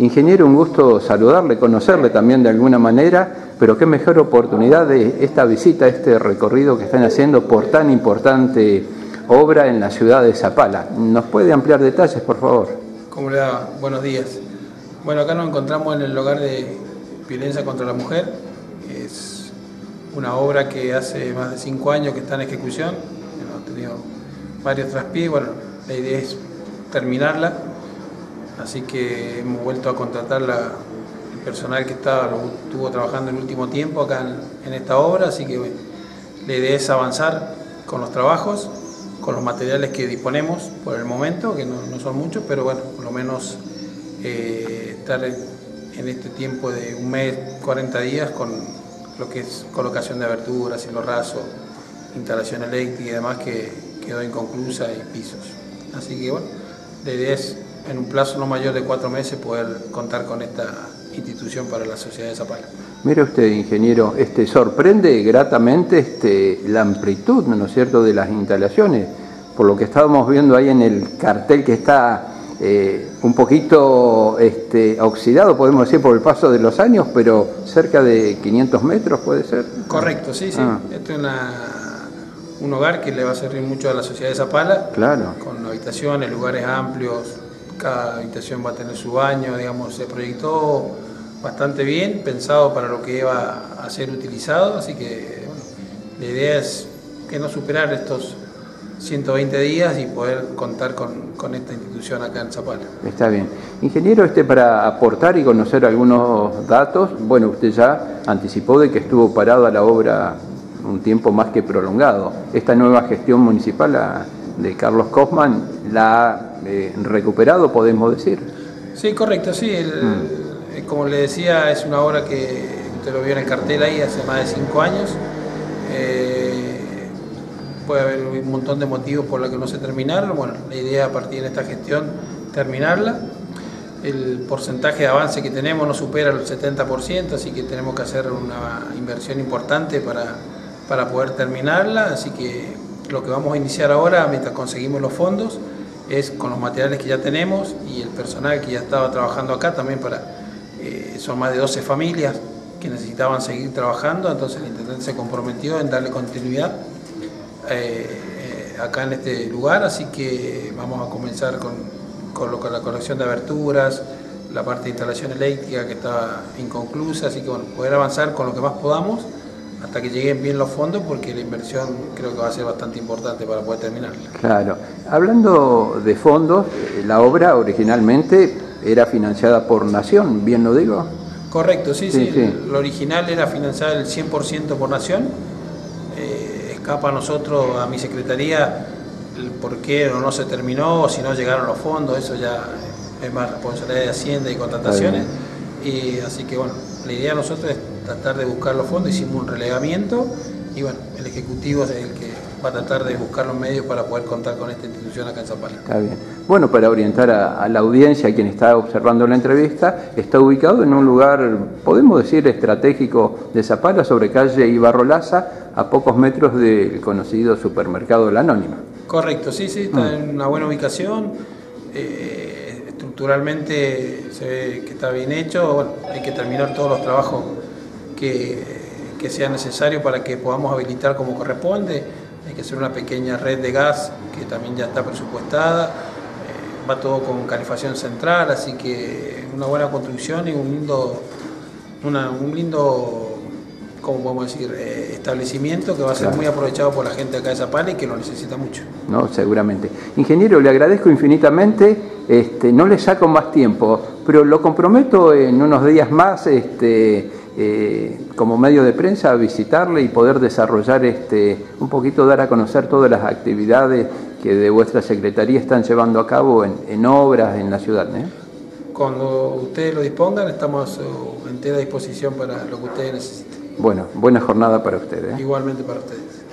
Ingeniero, un gusto saludarle, conocerle también de alguna manera, pero qué mejor oportunidad de esta visita, este recorrido que están haciendo por tan importante obra en la ciudad de Zapala. ¿Nos puede ampliar detalles, por favor? ¿Cómo le va? Buenos días. Bueno, acá nos encontramos en el hogar de violencia contra la mujer. Es una obra que hace más de cinco años que está en ejecución. Hemos tenido varios traspiés. Bueno, la idea es terminarla así que hemos vuelto a contratar el personal que estaba, estuvo trabajando el último tiempo acá en, esta obra, así que la idea es avanzar con los trabajos, con los materiales que disponemos por el momento, que no, son muchos, pero bueno, por lo menos eh, estar en, este tiempo de un mes, 40 días con lo que es colocación de aberturas, los raso, instalación eléctrica y demás que quedó inconclusa y pisos. Así que bueno, la idea es en un plazo no mayor de cuatro meses poder contar con esta institución para la sociedad de Zapala. Mire usted, ingeniero, este, sorprende gratamente este, la amplitud, ¿no es cierto?, de las instalaciones, por lo que estábamos viendo ahí en el cartel que está eh, un poquito este, oxidado, podemos decir, por el paso de los años, pero cerca de 500 metros, ¿puede ser? Correcto, sí, sí. Ah. Esto es un hogar que le va a servir mucho a la sociedad de Zapala, claro. con habitaciones, lugares amplios, cada habitación va a tener su baño, digamos, se proyectó bastante bien, pensado para lo que iba a ser utilizado, así que la idea es que no superar estos 120 días y poder contar con, esta institución acá en Zapala. Está bien. Ingeniero, este para aportar y conocer algunos datos, bueno, usted ya anticipó de que estuvo parada la obra un tiempo más que prolongado. Esta nueva gestión municipal de Carlos Kaufman la ha eh, recuperado, podemos decir. Sí, correcto, sí. Mm. Eh, como le decía, es una obra que usted lo vio en el cartel ahí hace más de cinco años. Eh, puede haber un montón de motivos por los que no se terminaron. Bueno, la idea a partir de esta gestión terminarla. El porcentaje de avance que tenemos no supera el 70%, así que tenemos que hacer una inversión importante para, para poder terminarla. Así que lo que vamos a iniciar ahora, mientras conseguimos los fondos, es con los materiales que ya tenemos y el personal que ya estaba trabajando acá también para, eh, son más de 12 familias que necesitaban seguir trabajando, entonces el intendente se comprometió en darle continuidad eh, eh, acá en este lugar, así que vamos a comenzar con, con, lo, con la colección de aberturas, la parte de instalación eléctrica que estaba inconclusa, así que bueno, poder avanzar con lo que más podamos hasta que lleguen bien los fondos porque la inversión creo que va a ser bastante importante para poder terminarla. Claro. Hablando de fondos, eh, la obra originalmente era financiada por Nación, ¿bien lo digo? Correcto, sí, sí. Lo original era financiada el 100% por Nación. Eh, escapa a nosotros, a mi secretaría, el por qué o no se terminó, o si no llegaron los fondos, eso ya es más responsabilidad de Hacienda y contrataciones. Y así que bueno, la idea de nosotros es tratar de buscar los fondos, hicimos un relevamiento y bueno, el Ejecutivo es el que va a tratar de buscar los medios para poder contar con esta institución acá en Zapala. Está bien. Bueno, para orientar a, la audiencia, a quien está observando la entrevista, está ubicado en un lugar, podemos decir, estratégico de Zapala, sobre calle Ibarrolaza, a pocos metros del conocido supermercado La Anónima. Correcto, sí, sí, está mm. en una buena ubicación. Eh, estructuralmente se ve que está bien hecho, bueno, hay que terminar todos los trabajos que, sea necesario para que podamos habilitar como corresponde. Hay que hacer una pequeña red de gas que también ya está presupuestada. Eh, va todo con calefacción central, así que una buena construcción y un lindo, un lindo como podemos decir, eh, establecimiento que va a ser muy aprovechado por la gente acá de Zapala y que lo necesita mucho. No, seguramente. Ingeniero, le agradezco infinitamente, este, no le saco más tiempo, pero lo comprometo en unos días más, este, eh, como medio de prensa a visitarle y poder desarrollar este, un poquito, dar a conocer todas las actividades que de vuestra Secretaría están llevando a cabo en, obras en la ciudad. ¿eh? Cuando ustedes lo dispongan, estamos entera disposición para lo que ustedes necesiten. Bueno, buena jornada para ustedes. Igualmente para ustedes.